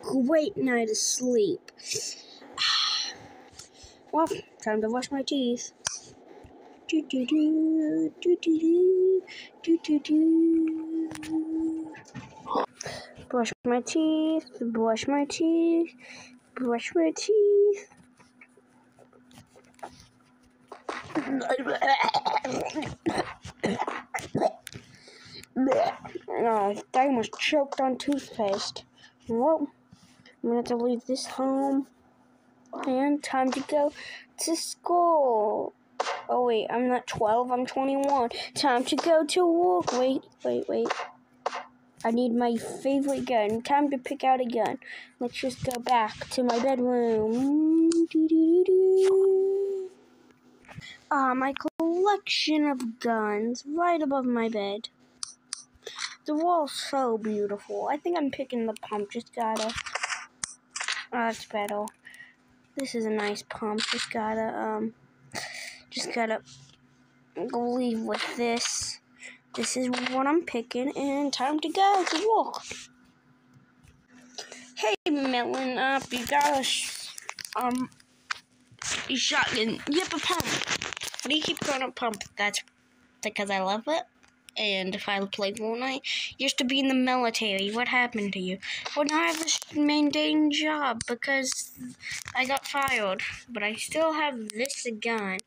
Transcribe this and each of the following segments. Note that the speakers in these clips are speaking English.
great night of sleep. well, time to wash my teeth. Do do do do do do do do. Brush my teeth. Brush my teeth. Brush my teeth. oh, I almost choked on toothpaste. Well, I'm gonna have to leave this home. And time to go to school. Oh wait, I'm not 12, I'm 21. Time to go to work. Wait, wait, wait. I need my favorite gun. Time to pick out a gun. Let's just go back to my bedroom. Ah, my collection of guns right above my bed. The wall's so beautiful. I think I'm picking the pump. Just gotta. Oh, that's better. This is a nice pump. Just gotta, um, just gotta leave with this. This is what I'm picking, and time to go to walk. Hey, Melon, up, you got a, um, a shotgun. Yep, a pump. Why do you keep going it pump? That's because I love it. And if I play Fortnite, used to be in the military. What happened to you? Well, now I have a mundane job because I got fired. But I still have this gun.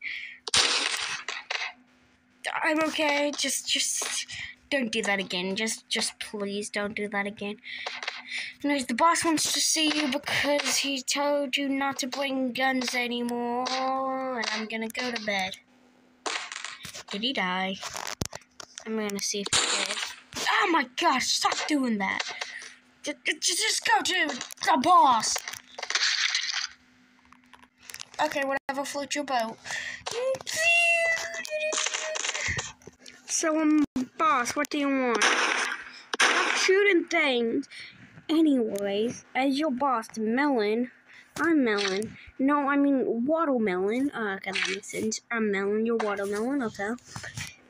I'm okay. Just, just don't do that again. Just, just please don't do that again. Anyways, the boss wants to see you because he told you not to bring guns anymore. And I'm gonna go to bed. Did he die? I'm gonna see if he did. Oh my gosh, stop doing that. Just, just go to the boss. Okay, whatever, float your boat. So, um, boss, what do you want? Stop shooting things. Anyways, as your boss, Melon, I'm Melon. No, I mean watermelon. Uh, okay, that makes sense. I'm Melon, you're watermelon, okay.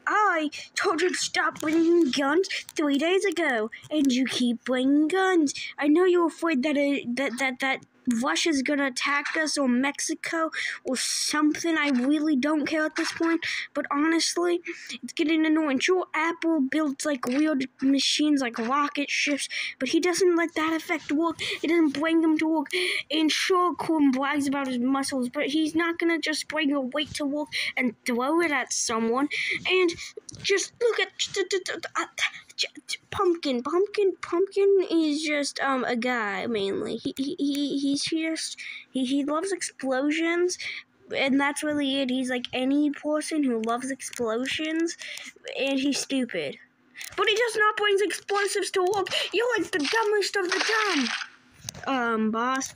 I told you to stop bringing guns three days ago, and you keep bringing guns. I know you're afraid that it, that that that Russia's gonna attack us or Mexico or something. I really don't care at this point. But honestly, it's getting annoying. Sure, Apple builds like weird machines like rocket ships, but he doesn't let that affect work. It doesn't bring them to work. And sure, Corn brags about his muscles, but he's not gonna just bring a weight to work and throw it at someone. And just look at uh, pumpkin pumpkin pumpkin is just um a guy mainly. He he, he he's just he, he loves explosions and that's really it. He's like any person who loves explosions and he's stupid. But he does not brings explosives to work. You're like the dumbest of the dumb. Um boss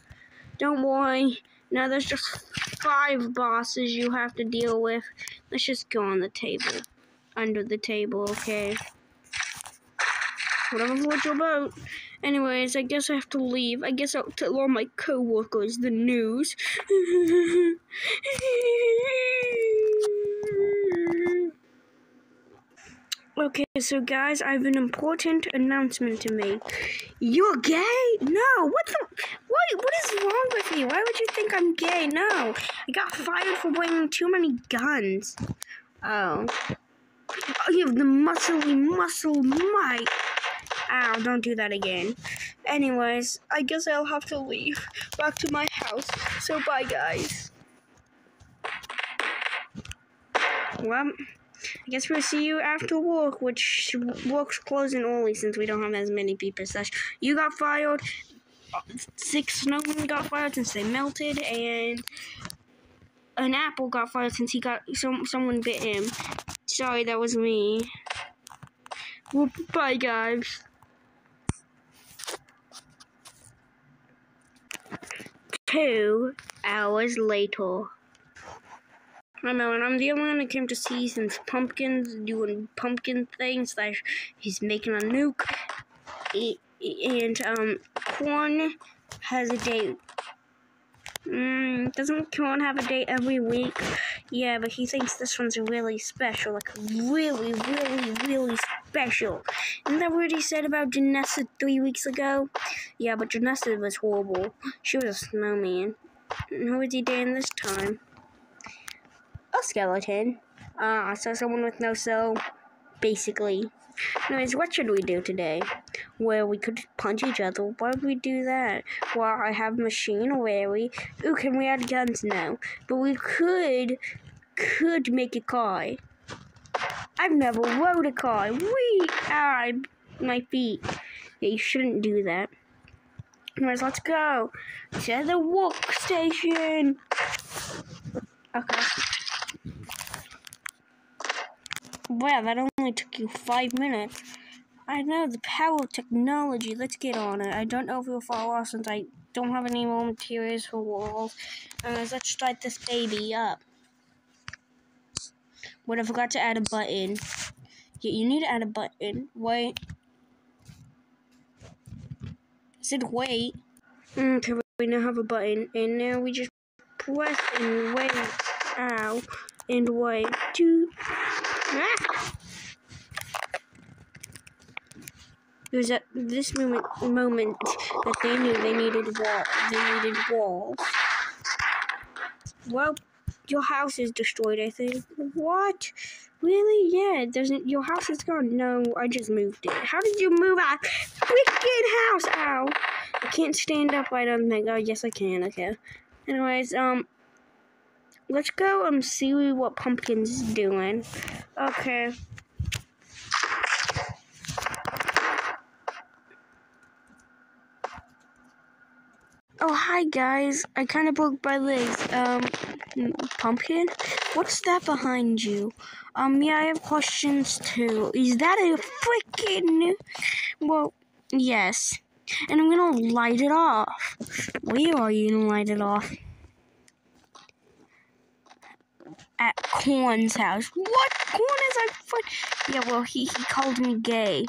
don't worry. Now there's just five bosses you have to deal with. Let's just go on the table under the table okay Whatever floats your boat. Anyways, I guess I have to leave. I guess I'll tell all my coworkers the news. okay, so guys, I have an important announcement to make. You're gay? No. What the? What? What is wrong with you? Why would you think I'm gay? No. I got fired for bringing too many guns. Oh. Oh, you have the muscly muscle might. Ow, don't do that again. Anyways, I guess I'll have to leave back to my house. So bye, guys. Well, I guess we'll see you after work, which work's closing early since we don't have as many people. Such you got fired. Six snowmen got fired since they melted, and an apple got fired since he got some someone bit him. Sorry, that was me. Well, bye, guys. Two hours later. I know, and I'm the only one that came to see since Pumpkin's doing pumpkin things. Like he's making a nuke, and um, Corn has a date. Mm, doesn't Corn have a date every week? Yeah, but he thinks this one's really special, like really, really, really special. Isn't that what he said about Janessa three weeks ago? Yeah, but Janessa was horrible. She was a snowman. Who was he doing this time? A skeleton. Ah, uh, so someone with no soul, basically. Anyways, what should we do today? Well, we could punch each other. Why would we do that? Well, I have machine where we... Ooh, can we add guns? No. But we could... Could make a car. I've never rode a car. Wee! Ah, my feet. Yeah, you shouldn't do that. Anyways, let's go to the workstation. Okay. Wow, that only took you five minutes. I know, the power of technology. Let's get on it. I don't know if you'll fall off since I don't have any more materials for walls. Anyways, let's start this baby up. What I forgot to add a button. Yeah, you need to add a button. Wait. I said wait. Okay, we now have a button. And now we just press and wait. Ow. And wait. Two. Ah! It was at this moment moment that they knew they needed wall they needed walls. Well, your house is destroyed, I think. What? Really? Yeah, doesn't your house is gone. No, I just moved it. How did you move a freaking house? Ow. I can't stand up, I don't think. Oh yes I can, okay. Anyways, um let's go and see what Pumpkin's doing. Okay. Oh, hi guys. I kind of broke my legs. Um, Pumpkin? What's that behind you? Um, yeah, I have questions too. Is that a freaking... Well, yes. And I'm gonna light it off. Where are you gonna light it off? At Corn's house. What? Corn is a foot. Yeah, well, he, he called me gay.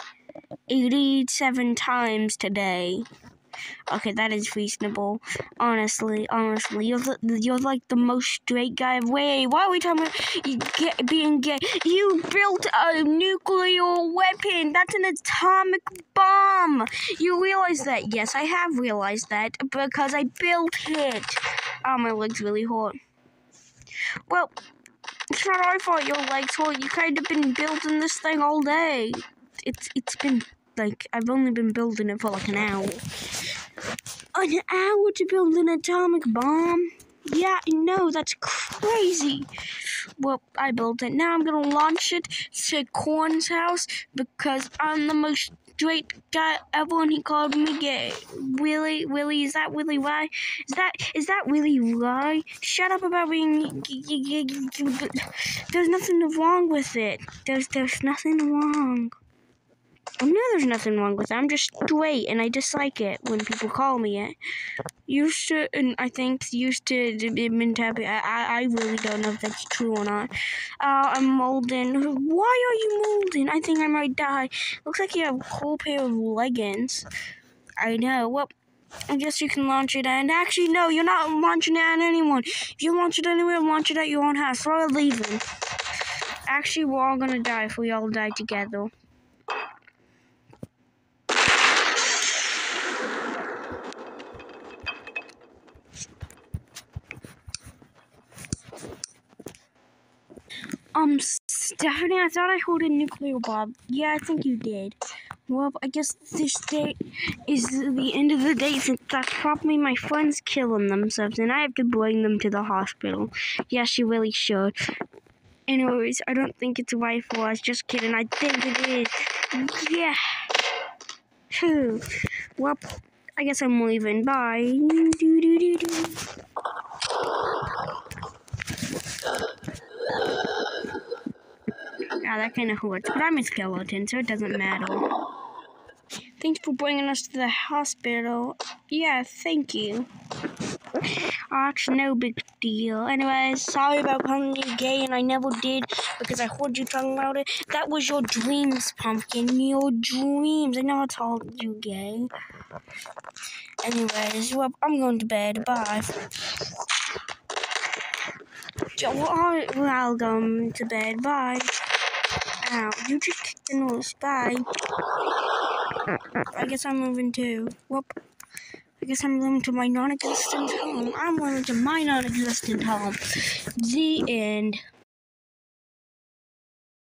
87 times today. Okay, that is reasonable. Honestly, honestly, you're the, you're like the most straight guy. Wait, why are we talking about being gay? You built a nuclear weapon. That's an atomic bomb. You realize that? Yes, I have realized that because I built it. Oh, my leg's really hot. Well, it's not our fault your legs hot. You kind of been building this thing all day. It's it's been like I've only been building it for like an hour. An hour to build an atomic bomb? Yeah, no, that's crazy. Well, I built it. Now I'm gonna launch it to Corn's house because I'm the most straight guy ever and he called me gay. Really? Really? Is that really why? Is that is that really why? Shut up about being there's nothing wrong with it. There's there's nothing wrong. I know there's nothing wrong with it. I'm just straight, and I dislike it when people call me it. Used to, and I think used to been happy. I, I, really don't know if that's true or not. Uh, I'm molding. Why are you molding? I think I might die. Looks like you have a cool pair of leggings. I know. Well, I guess you can launch it and actually no, you're not launching it at anyone. If you launch it anywhere, launch it at your own house. It leaving. Actually, we're all gonna die if we all die together. Um, Stephanie, I thought I heard a nuclear bomb. Yeah, I think you did. Well, I guess this day is the end of the day since that's probably my friends killing themselves and I have to bring them to the hospital. Yeah, she really should. Anyways, I don't think it's right for us. Just kidding. I think it is. Yeah. Phew. Well, I guess I'm leaving. Bye. Do, do, do, Yeah, that kind of hurts. But I'm a skeleton, so it doesn't matter. Thanks for bringing us to the hospital. Yeah, thank you. It's no big deal. Anyways, sorry about calling you gay, and I never did because I heard you talking about it. That was your dreams, Pumpkin. Your dreams. I never told you gay. Anyways, well, I'm going to bed. Bye. I'll go to bed. Bye. You just kicked the nose. Bye. I guess I'm moving too. Whoop. I guess I'm moving to my non-existent home. I'm moving to my non-existent home. The end.